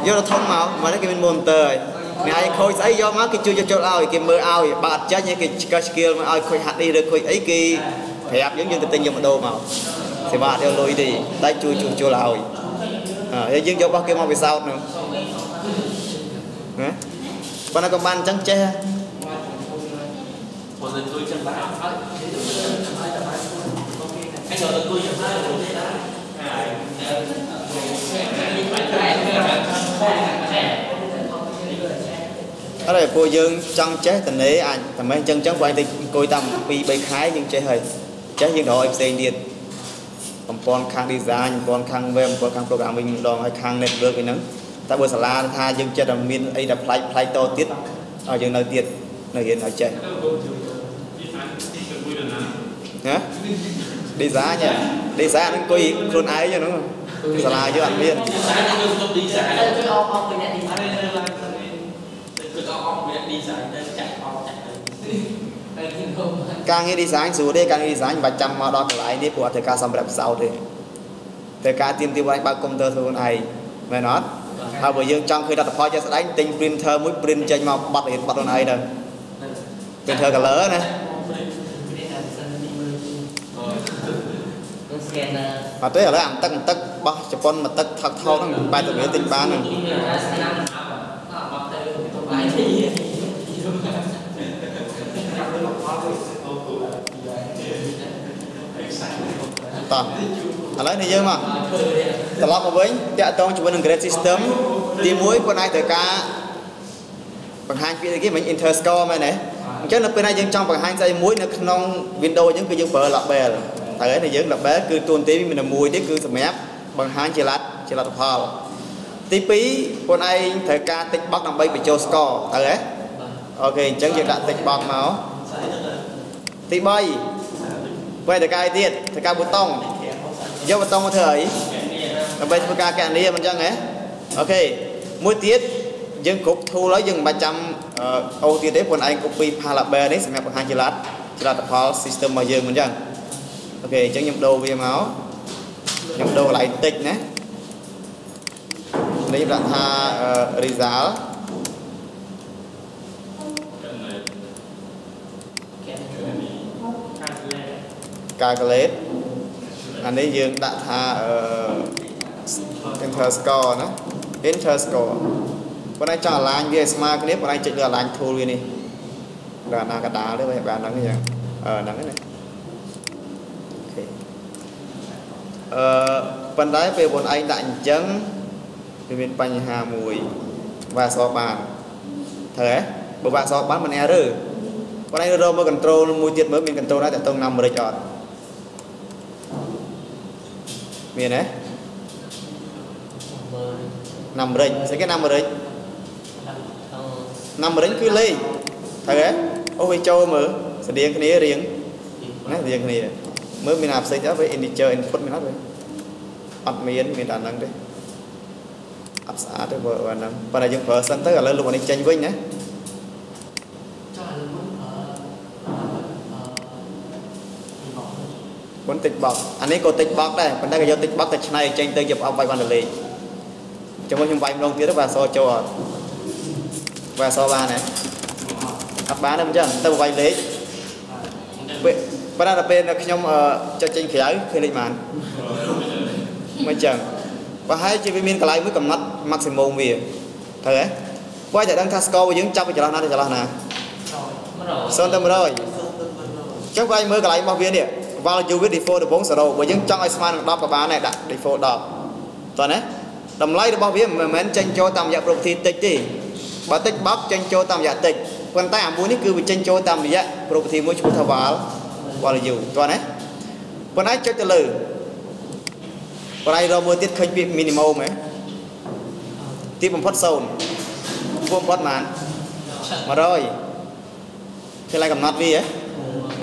យកទៅធំមកមកនេះគេមាន monitor ហើយ អ្នកឯងខូចស្អីយកមកគេជួយយកចូលឲ្យគេមើលឲ្យបើអត់ចាញ់គេឆ្កឹះ skill មកឲ្យខូចហាត់នេះឬខូចអីគេប្រាប់យើងយើងទៅទិញយកមកដូរមកសេវាអត់យកលុយទេតែជួយជួយចូលឲ្យអើយើងយករបស់គេមកពិសោធន៍ហ្នឹងណាប៉ុន្តែក៏បានអញ្ចឹងចេះបើទៅជួយចឹងបានអត់អញទៅជួយចឹងបាន អរពួកយើងចង់ចេះតនេអាចតែមិនអញ្ចឹងអញ្ចឹងបើឯងទៅអង្គុយតាម2 3ខែយើងចេះហើយចេះយើងរកឲ្យផ្សេងទៀតបំពន់ខាង design បំពន់ខាង web បំពន់ខាង programming ម្ដងហើយខាង network អីហ្នឹងតែបើសាលាថាយើងចិត្តតែមានអីដែលប្លែកប្លែកតទៀតឲ្យយើងនៅទៀតនៅរៀនឲ្យចេះណា design ហ៎ design ហ្នឹងអង្គុយខ្លួនឯងហ្នឹងសាលាយើងអត់មាន design យើងទៅ design ទៅអស់អស់ពីអ្នក design ទៅឡើងទៅអស់អស់ពីអ្នក design ទៅចាក់អស់ចាក់ ការងារ design ស្រួលទេការងារ design មិនបាច់ចាំមកដល់កន្លែងនេះព្រោះអត់ត្រូវការសម្រាប់ផ្សោតទេត្រូវការទៀមទីវាយបើកកុំព្យូទ័រខ្លួនឯងមែនអត់ហើយបើយើងចង់ឃើញលទ្ធផលជាក់ស្ដែងទិញ printer មួយ print ចេញមកបត់រៀនបត់ខ្លួនឯងទៅ printer color ណា scanner អត់ទេឥឡូវអាទឹកទឹកបោះជប៉ុនមកទឹកថឹកថោកហ្នឹងបែរទៅវាទិញបានហ្នឹង ឆ្នាំអ ត់ទៅទៅបាយទីតោះឥឡូវនេះយើងមកត្រឡប់មកវិញតាក់ទងជាមួយនឹង grade system ទី1ប៉ុន្តែត្រូវការបង្ហាញពាក្យអីគេមិញ inter score មែនទេអញ្ចឹងនៅពេលណាយើងចង់បង្ហាញស្អីមួយនៅក្នុង Windows អញ្ចឹងគឺយើងប្រើ label ត្រូវហើយតែយើង label គឺតួនាទីមានតែមួយទេគឺសម្រាប់បង្ហាញជាលទ្ធជាលទ្ធផលទី2ខ្លួនឯងត្រូវការ tick box ដើម្បីបញ្ចូល score ត្រូវទេអូខេអញ្ចឹងយើងដាក់ tick box មកទី3 បើត្រូវការអីទៀតត្រូវការប៊ូតុងយកប៊ូតុងមកធ្វើអីដើម្បីធ្វើការគណនាមិនអញ្ចឹងហ៎ OK មួយទៀតយើងគ្រប់ tool ហើយយើងមិនបាច់ចាំអូសទៀតទេខ្លួនឯង copy label នេះសម្រាប់បង្ហាញលទ្ធលទ្ធផល system របស់យើងមិនអញ្ចឹង OK អញ្ចឹងខ្ញុំដូរវាមកខ្ញុំដូរកន្លែងតិចណានេះដាក់ថា result calculate អានេះយើងដាក់ថាអឺ enter score ណា enter score ប៉ុន្តែចង់ align វាឲ្យស្មើគ្នាប៉ុន្តែចុចលើ align tool វានេះដល់អាណាកដាលទេបើបានហ្នឹងអញ្ចឹងអឺហ្នឹងណាអូខេអឺប៉ុន្តែពេលបងឯងដាក់អញ្ចឹងវាមានបញ្ហាមួយវាអសបានត្រូវទេបើវាអសបានមិន error ប៉ុន្តែរកមើល control មួយទៀតមើលមាន control ណាតើតងណាមរិចអត់ មានទេណាំរិចស្អីគេណាំរិចណាំរិចគឺលេខត្រូវទេអូវាចូលមើលស្តៀងគ្នារៀងណារៀងគ្នាមើលមានអាផ្សេងអត់វា integer input មានអត់វាអត់មានមានតែហ្នឹងទេអត់ស្អាតទេបើអាហ្នឹងប៉ុន្តែយើងប្រើសិនទៅឥឡូវលោកនេះចេញវិញណា មុនតិចបោកអានេះក៏តិចបោកដែរប៉ុន្តែក៏យកតិចបោកទៅឆ្នៃចេញទៅយកអបវាយបានទៅលេខចាំមកខ្ញុំវាយម្ដងទៀតទៅបាទអសចូលអត់បាទអសបានទេអត់បានទេមិនចឹងទៅវាយលេខពេលប៉ុន្តែដល់ពេលនៅខ្ញុំអឺចុចចេញក្រៅឃើញលេខបានមិនចឹងប្រហែលជាវាមានកន្លែងមួយកំណត់ maximum វាត្រូវទេបើតែដឹងថា score របស់យើងចាប់ពីចន្លោះណាទៅចន្លោះណា rồi mất rồi 0ទៅ100អញ្ចឹងវាយមើលកន្លែងរបស់វានេះ value with default ដំបូង0បើយើងចង់ឲ្យស្មើនឹង10ក៏បានដែរដាក់ default 10តោះណាតម្លៃរបស់វាមិនមែនចេញចូលតាមរយៈ property តិចទេបើតិចបោកចេញចូលតាមរយៈតិចប៉ុន្តែអាមួយនេះគឺវាចេញចូលតាមរយៈ property មួយឈ្មោះថា val value តោះណាប៉ុន្តែចុចទៅលើប៉ុន្តែរកមើលទៀតឃើញពាក្យ minimum ហ៎ទីបំផុត0បំផុតប៉ុន្មាន100គេឡើងកំណត់វាហ៎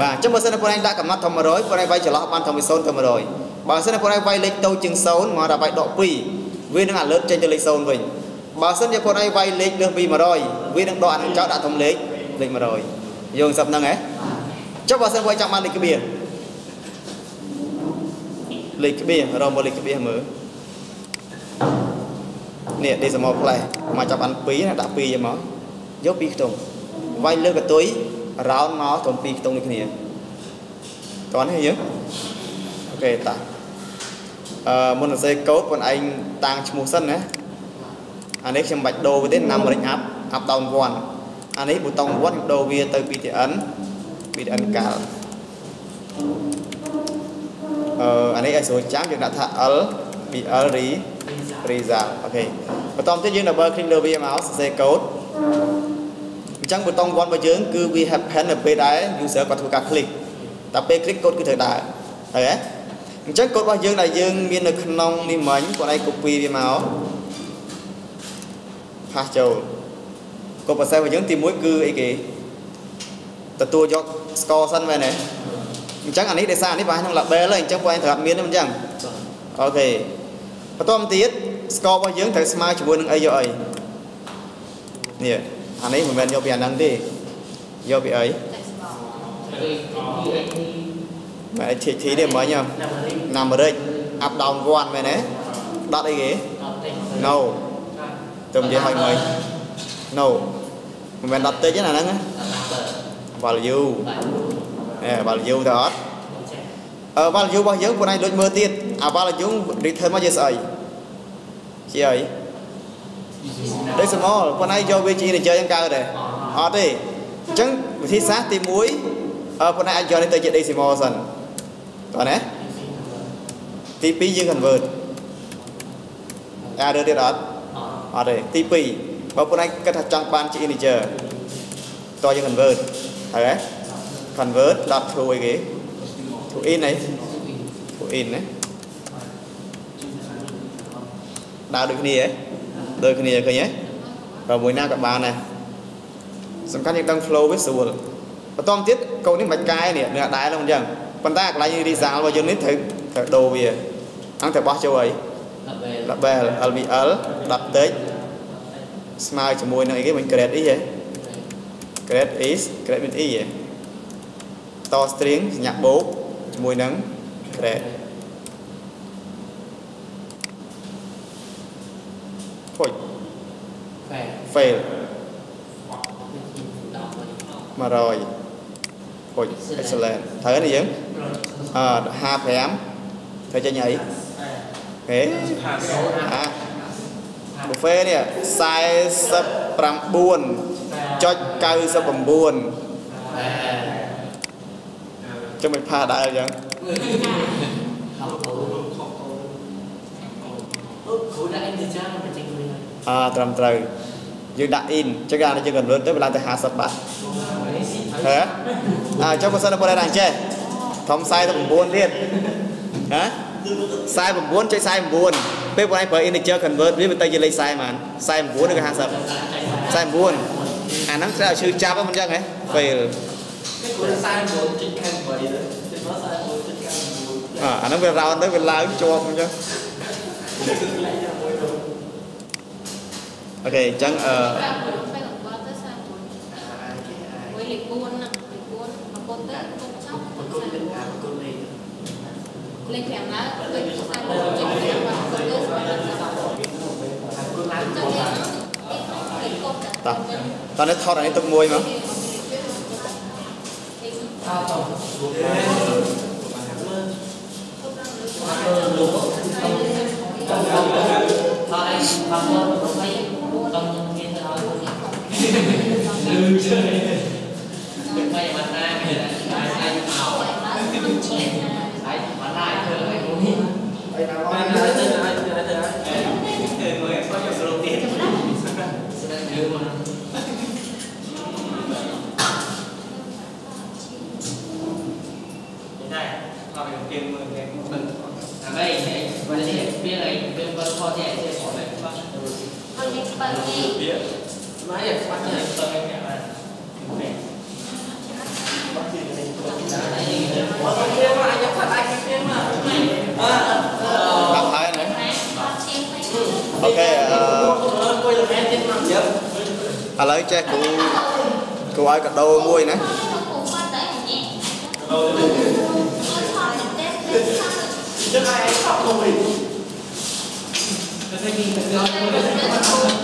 បាទអញ្ចឹងបើសិនតែពួកឯងដាក់កំណត់ធំ100ពួកឯងវាយចន្លោះបានធំពី0ទៅ100បើសិនតែពួកឯងវាយលេខតូចជាង0មកដល់វាយដក2វានឹង alert ចេញទៅលេខ0វិញបើសិនជាពួកឯងវាយលេខលើសពី100វានឹងដកអានឹងចោលដាក់ធំលេខលេខ100យល់សឹបហ្នឹងហ៎ចុះបើសិនពួកឯងចង់បានលេខក្បៀសលេខក្បៀសរកមកលេខក្បៀសមើលនេះ decimal place មកចាប់បាន2ណាដាក់2យកមកយក2ខ្ទង់វាយលើកតុយ round មកត្រឹម2ខ្ទង់ដូចគ្នាតោះនេះយើងអូខេតាអឺមុននឹងសេកូដបងឯងតាំងឈ្មោះសិនណាអានេះខ្ញុំបាច់ដូរវាទេ numeric up up down 1អានេះប៊ូតុង1ខ្ញុំដូរវាទៅ btn btn កាលអឺអានេះឲ្យស្រួលចាំយើងដាក់ថា l bl re result អូខេបន្តទៀតយើង double click លើវាមកសរសេរកូដ អញ្ចឹងប៊ូតុង one របស់យើងគឺវា happen នៅពេលដែល user គាត់ធ្វើការ click តែពេល click កូដគឺត្រូវដើរហើយហ៎អញ្ចឹងកូដរបស់យើងដែលយើងមាននៅក្នុងនេះមិញគាត់ឯង copy វាមក pass ចូលកូដ process របស់យើងទី1គឺអីគេទទួលយក score សិនមែនទេអញ្ចឹងអានេះដោយសារអានេះបានក្នុង label ហើយអញ្ចឹងពួកឯងត្រូវអត់មានទេអញ្ចឹងអូខេបន្តទៀត score របស់យើងត្រូវស្មើជាមួយនឹងអីយកអីនេះ អានេះមិនមែនយកពីអាហ្នឹងទេយកពីអី Rồi, đi anh đi មែន HT ទេមិញហ៎ làm ở đây ណាមរិច up down 1មែនទេដតអីគេ đọc đây no ទៅនិយាយឲ្យមិញ no មិនមែនដតតិចទេណាហ្នឹងណា là làm ở value bài អេ value ទៅអត់ chạy អឺ value របស់យើងពួកឯងដូចមើលទៀតអា value return មកជាស្អីជាអី decimal ពួកឯងយកវាជា integer យ៉ាងកើតទេអត់ទេអញ្ចឹងវិធីសាស្ត្រទី1អឺពួកឯងអាចយកនេះទៅជា decimal សិនតោះណាទី2យើង convert អារើទៀតអត់ Ờ, អត់ទេទី2បើពួកឯងគិតថាចង់បានជា integer តោះយើង convert ហើយហ៎ convert to អីគេ to in អី to in ណាដើរដូចគ្នាហ៎ ដូចគ្នាឃើញហ៎បើមួយណាក៏បានដែរសំខាន់យើងដឹង flow វាស្រួលបន្តទៀតកូននេះមិនបាច់កែនេះនៅដែរហ្នឹងអញ្ចឹងប៉ុន្តែកន្លែង result របស់យើងនេះត្រូវត្រូវដូរវាអង្គត្រូវបោះចូលអី là về label lbl 10 text ស្មើជាមួយនឹងអីគេមិញ grade e ហ៎ grade is grade មាន e ហ៎ត string សញ្ញាបូកជាមួយនឹង grade ហុយ về fail đọc 100ហុយ excellent ត្រូវទេយើង rồi អឺ55ត្រូវចេញអីហេអា buffet នេះ49.99 về ចាំមិនផាដែរអញ្ចឹង học cổ ơ cổ đã anh យើងដាក់ in ចឹងគេអាចយើង convert ទៅវាឡើងទៅ50បាត់ហ៎អើចុះបើសិនតែបងដែរអញ្ចេះធំ49ទៀតហ៎49ចុច49ពេលបងឯងប្រើ integer convert វាទៅជាលេខ40បាន49ឬក៏50 49អាហ្នឹងត្រូវឲ្យឈឺចាប់ហ្នឹងមិនចឹងហ៎ពេល cái của sai của trên căn vậy đó trên nó sai của trên căn của អ่าអាហ្នឹងវារោនទៅវាឡើងជាប់អញ្ចឹង ok chẳng ờ ta ta nó thoát này tục môi mà Thank you. ลืมเฉยไม่มาหน้าไม่ได้ใช้ใช้เอาใช้มาหน้าเธอไอ้พวกนี้ไปนะว่าเธอเธอเธอเธอเธอเธอเมื่อเขาอยู่สโลเตียแสดงเยอะมากไม่ได้เราไปเกมเมืองเกมเมืองทำไมวันนี้เบี้ยอะไรเบี้ยวันพ่อแย่เบี้ยของอะไรบ้างเบี้ย Sebenarnya masih kita banyak lah. Ok, cái này, lấy che cụ cụ ai cả đô muôi nè. Hãy subscribe cho kênh Ghiền Mì Gõ Để không bỏ lỡ những video hấp dẫn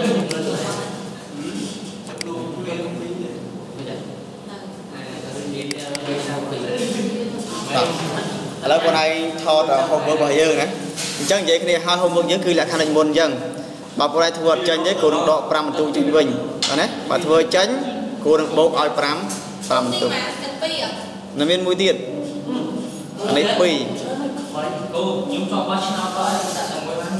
ថត homework របស់យើងណាអញ្ចឹងនិយាយគ្នាហើយ homework យើងគឺលក្ខខណ្ឌដូចមុនអញ្ចឹងបើបងឯងធ្វើអត់ចេញទេគ្រូនឹងដក5បន្ទុកចេញវិញបាទណាបើធ្វើចេញគ្រូនឹងបូកឲ្យ5 5បន្ទុក mà cần pi à នៅមានមួយទៀតអានេះ2 cô chúng cho bao nhiêu đó đã xong rồi bạn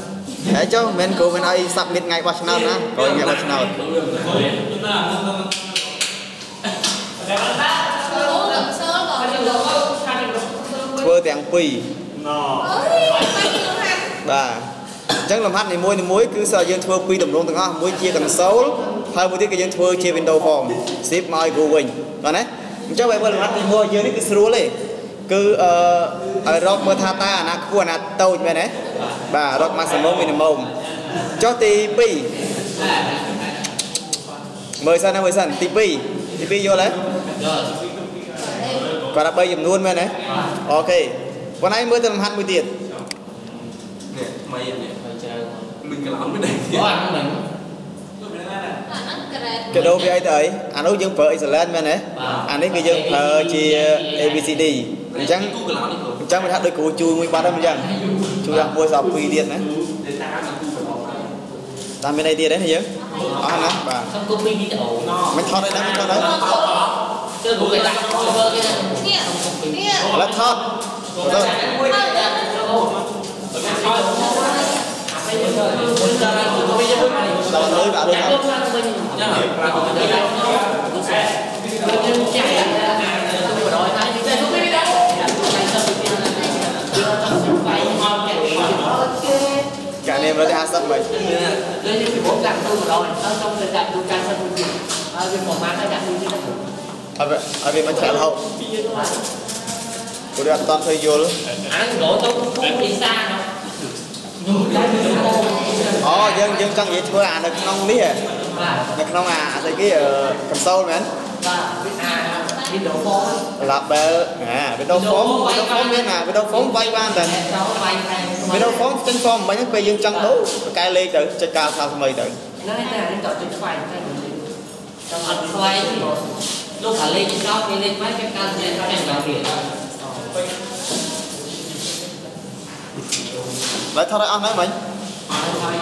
ហើយចុះមិនមែនគ្រូមិនឲ្យ submit ថ្ងៃបោះឆ្នោតណាក្រោយថ្ងៃបោះឆ្នោត cố làm sơ còn được được không ធ្វើទាំងពីរ ơi bao nhiêu hả បាទអញ្ចឹងលំហាត់នីមួយនីមួយគឺសិស្សយើងធ្វើពីរទម្រង់ទាំងអស់មួយជា console ហើយមួយទៀតគឺយើងធ្វើជា window form zip មកឲ្យគ្រូវិញបាទណាអញ្ចឹងបើលំហាត់ទី1យើងនេះគឺស្រួលទេគឺអឺឲ្យរកមើលថាតើអាណាខ្ពស់អាណាតូចមែនទេបាទរក maximum minimum ចុះទី2មើលសិនណាមើលសិនទី2ទី2យល់ទេ rồi គាត់ថា3ចំនួនមែនទេអូខេ ប៉ុន្តែមើលទៅលំហាត់មួយទៀត nè mày nè phải chờ mình cái lắm cái này có ăn mình Lúc này là nè là nó kẹt កដោវាអីទៅអីអានោះយើងប្រើ excellent មែនទេអានេះគឺយើងប្រើជា ABCD អញ្ចឹង Cú cái lắm đi rồi អញ្ចឹងមិនថាដូចគ្រូជួយមួយបាត់ហ្នឹងអញ្ចឹងជួយដល់មួយសល់ពីរទៀតណា để ta ăn cú phải bọc ra តាមមានអីទៀតទេយើងអស់ណា cả em nó đã sắp mình lên như mình bốn đặt tôi rồi ở trong người đặt tôi can sân mình ở bên phòng má nó đặt tôi chứ ở bên bánh trà hậu. ព្រោះអត់តន់ធ្វើយល់ ăn đổ tôi cũng không bị xa đâu nhủ ra nhủ ra អូយើងយើងចង់និយាយធ្វើអានៅក្នុងនេះហ៎ và នៅក្នុងអាស្អីគេ console មែន và cái à cái đổ phô á label អា window form window form មានអា window form វាយបានតែ cháu vay này window form ចេញ form មិញហ្នឹងពេលយើងចង់ដូរបកកែលេខទៅចុចកាលថាថ្មីទៅ nó này là cái tỏ trên khoai cái trong ăn khoai lúc cả lên trên góc lên mấy cái căn trên cho em làm việc ហើយថត ឲ្យអស់ហើយមិញ khoai